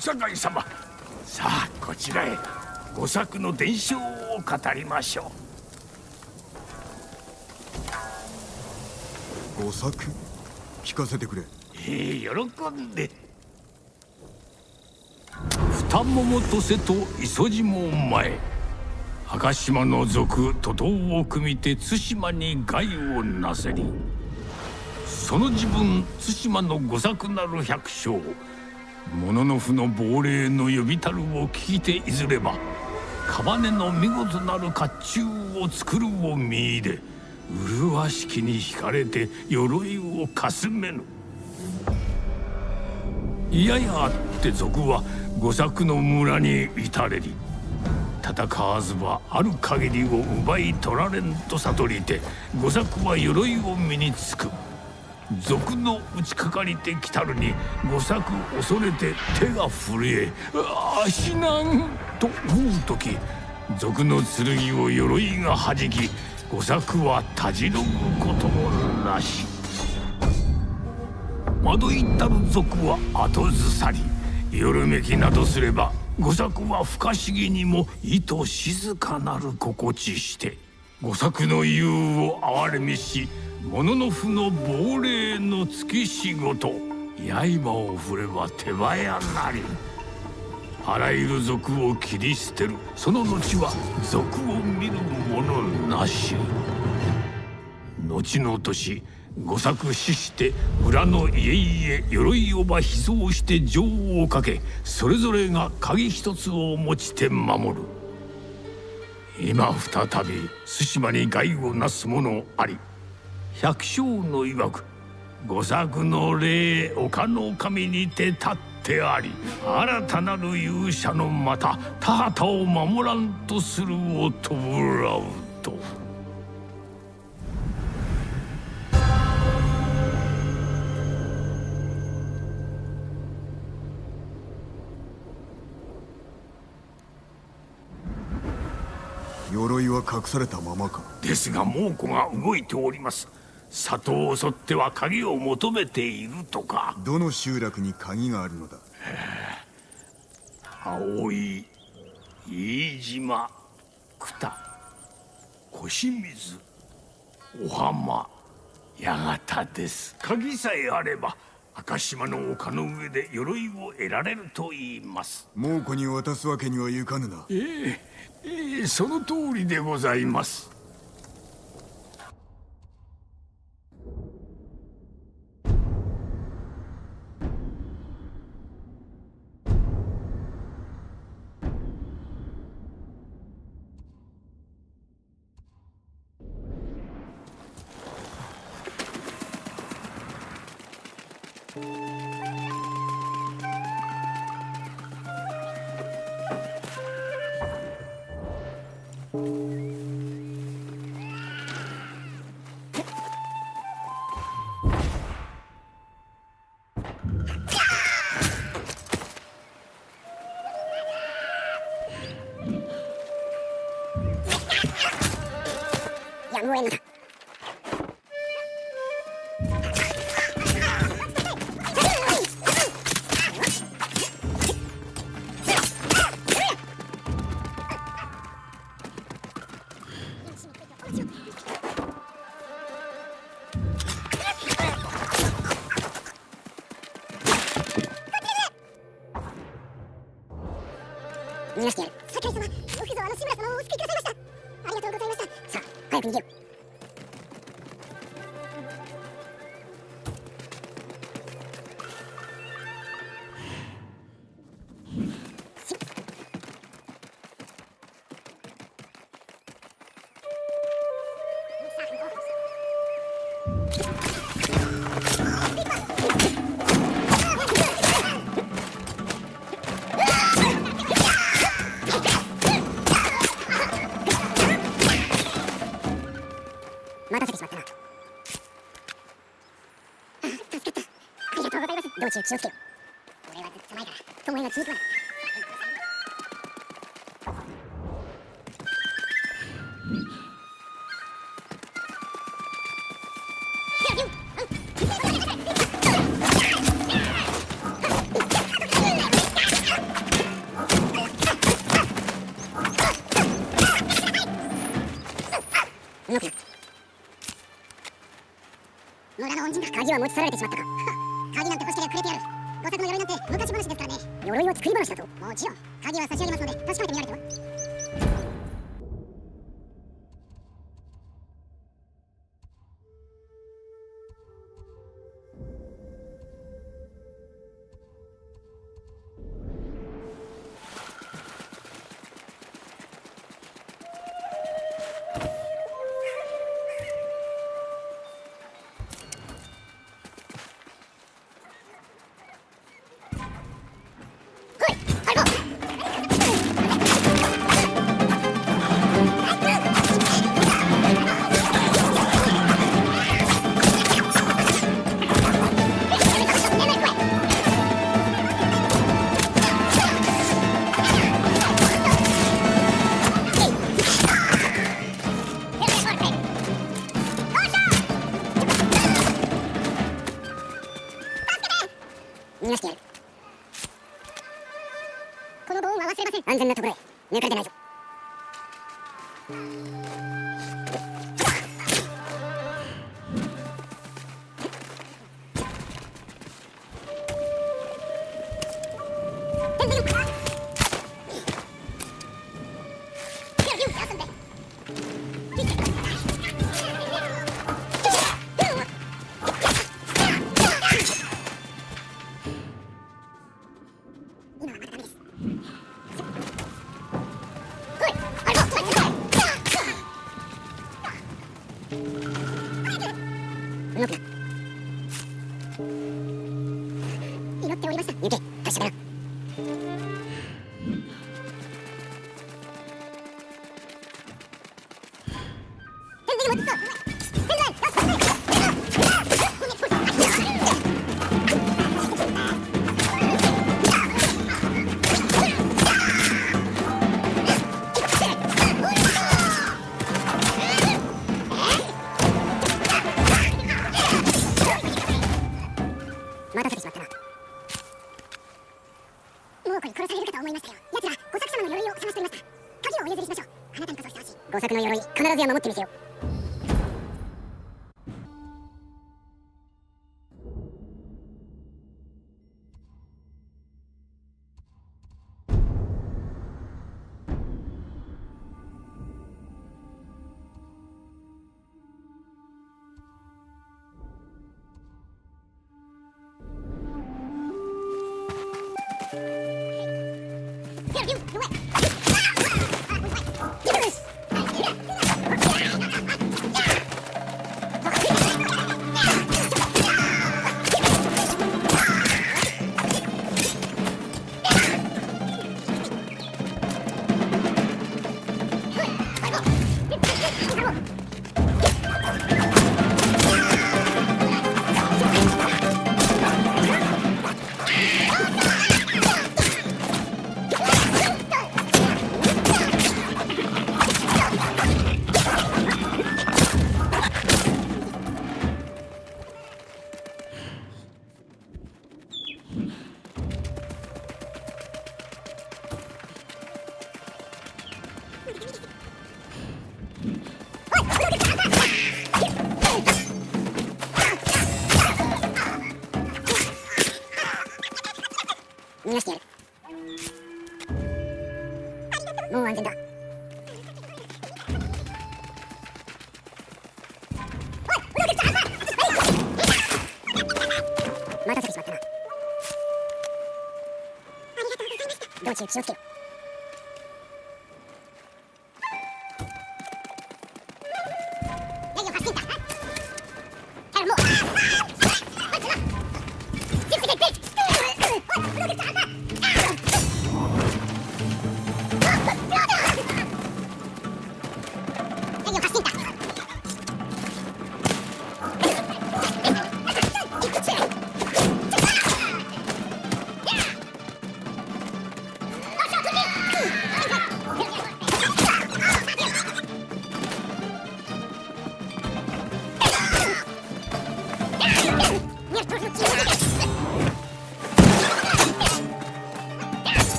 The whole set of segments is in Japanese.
酒井様さあこちらへ。ご作の伝承を語りましょう。ご作？聞かせてくれ。ええ喜んで。二桃と瀬と磯路も前。赤島の族徒党を組みて対馬に害をなせり。その自分対馬の御作なる百姓物の符の亡霊の呼びたるを聞いていずれば屍の見事なる甲冑を作るを見いで麗しきに惹かれて鎧をかすめぬ。いややあって賊は御作の村に至れり戦わずばある限りを奪い取られんと悟りて御作は鎧を身につく。賊の打ちかかりてきたるに御作恐れて手が震え「あ死なん!」と思う時賊の剣を鎧がはじき御作はたじろぐこともなし惑いたる賊は後ずさり夜めきなどすれば御作は不可思議にも意図静かなる心地して御作の言うを憐れみし物の符の亡霊の月仕事。刃を振れば手早なり。あらゆる賊を切り捨てる。その後は賊を見る者なし。後の年御作死して裏の家々鎧をば秘蔵して情をかけそれぞれが鍵一つを持ちて守る。今再び対馬に害をなす者あり百姓の曰く御作の霊丘の神にて立ってあり新たなる勇者のまた田畑を守らんとするを弔うと。鎧は隠されたままか？ですが猛虎が動いております。里を襲っては鍵を求めているとか。どの集落に鍵があるのだ？青い飯島久田小清水小浜八幡です。鍵さえあれば赤島の丘の上で鎧を得られると言います。猛虎に渡すわけにはいかぬな。ええええその通りでございます逃がし待たせてしまったな。助かったありがとうございます。道中気をつけよ。俺はずっと前から。巴の気に食わ待たせてしまったな桃子に殺されるかと思いましたよ。奴ら五作様の鎧を探していました。鍵をお譲りしましょう。あなたにこそふさわしい。五作の鎧必ずや守ってみせよう。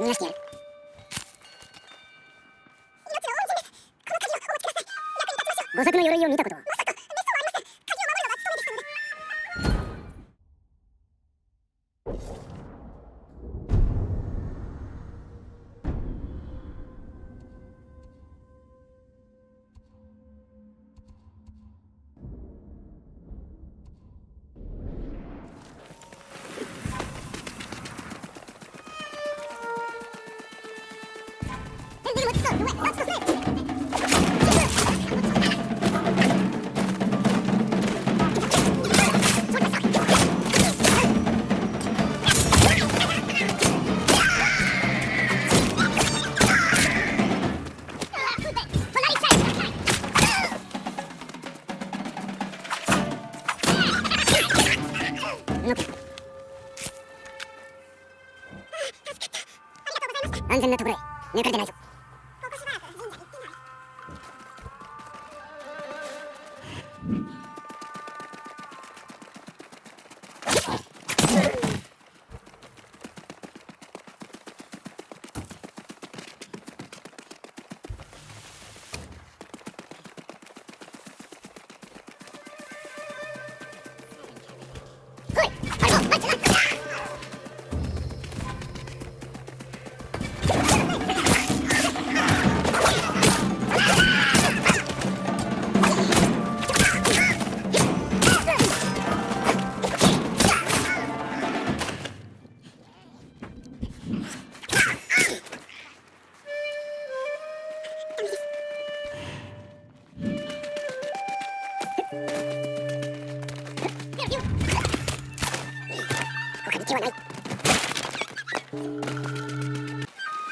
逃がしてやる。この鍵をお持ちください。役に立ちましょう。作の鎧を見たこと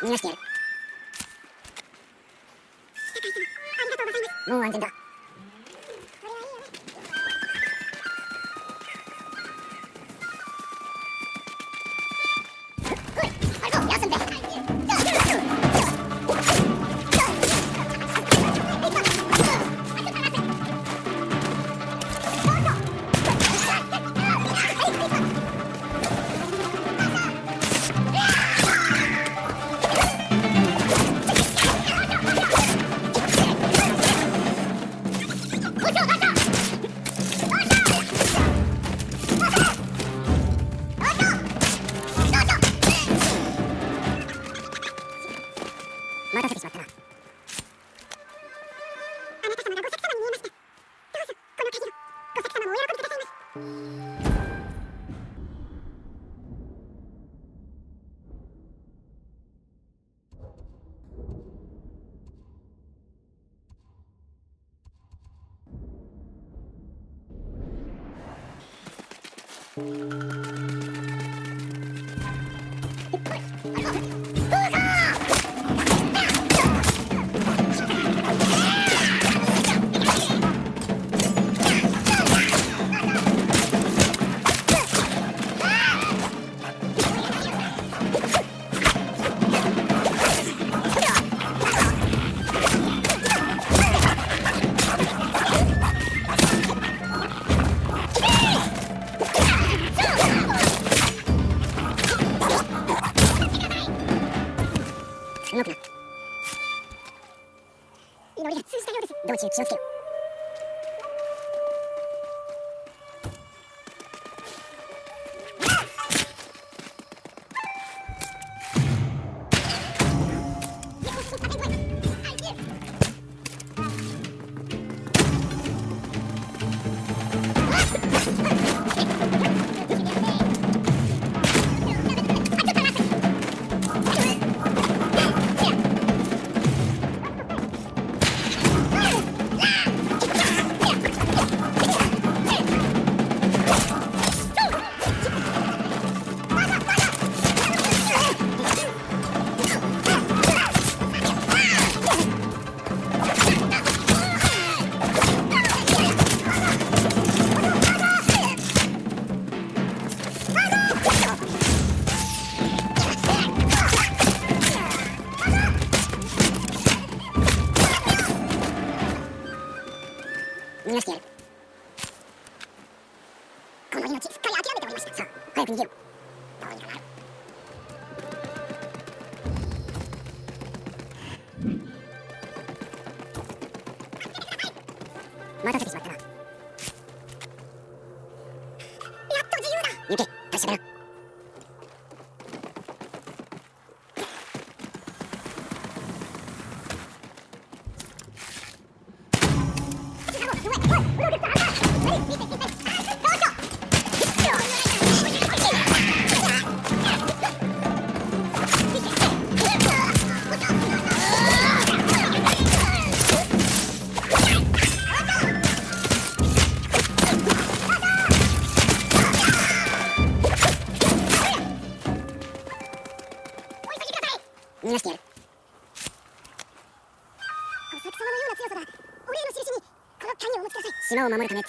逃がしてやる。もう安全だ。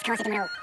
使わせてもらおう。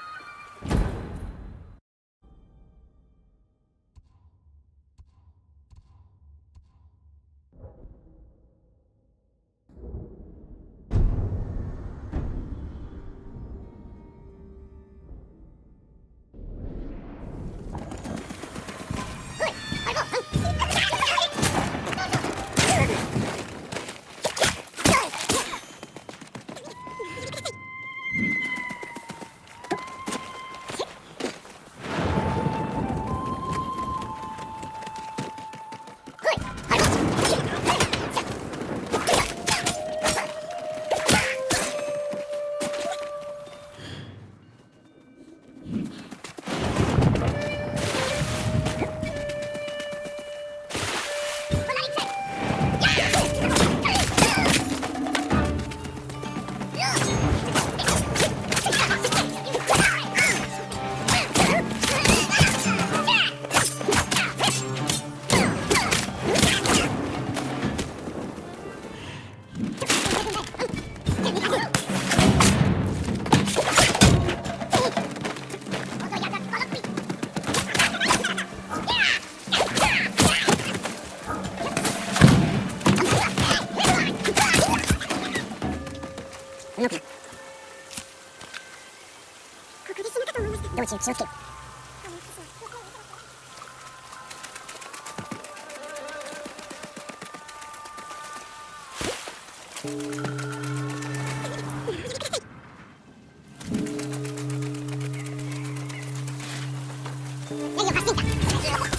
Yeah.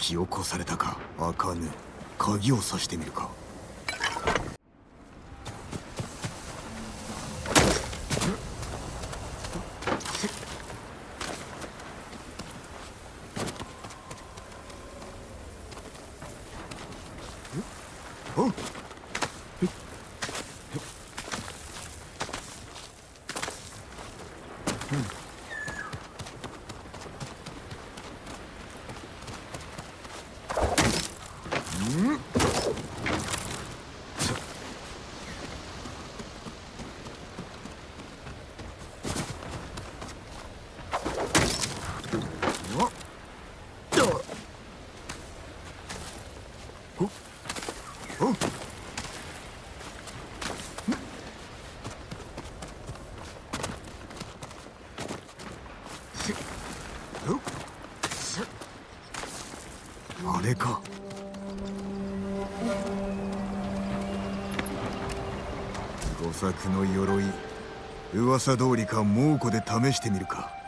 気をこされたか？茜鍵を刺してみるかおあれか作の鎧噂通りか猛虎で試してみるか。